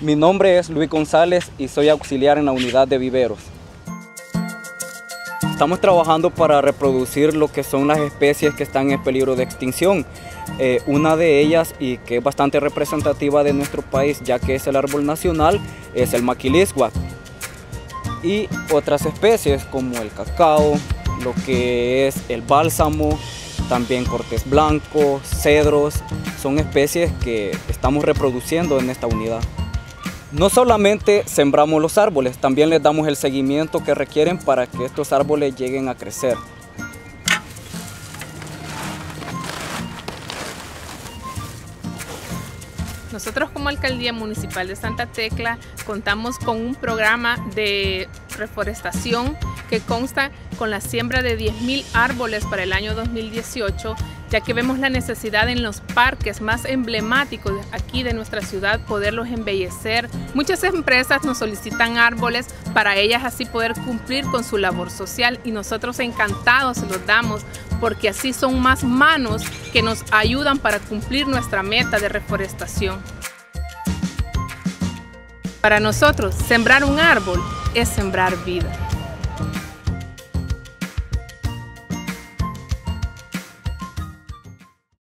Mi nombre es Luis González y soy auxiliar en la unidad de viveros. Estamos trabajando para reproducir lo que son las especies que están en peligro de extinción. Eh, una de ellas, y que es bastante representativa de nuestro país, ya que es el árbol nacional, es el maquilisguac. Y otras especies como el cacao, lo que es el bálsamo, también cortés blanco, cedros, son especies que estamos reproduciendo en esta unidad. No solamente sembramos los árboles, también les damos el seguimiento que requieren para que estos árboles lleguen a crecer. Nosotros como Alcaldía Municipal de Santa Tecla contamos con un programa de reforestación que consta con la siembra de 10.000 árboles para el año 2018 ya que vemos la necesidad en los parques más emblemáticos aquí de nuestra ciudad poderlos embellecer. Muchas empresas nos solicitan árboles para ellas así poder cumplir con su labor social y nosotros encantados los damos porque así son más manos que nos ayudan para cumplir nuestra meta de reforestación. Para nosotros, sembrar un árbol es sembrar vida.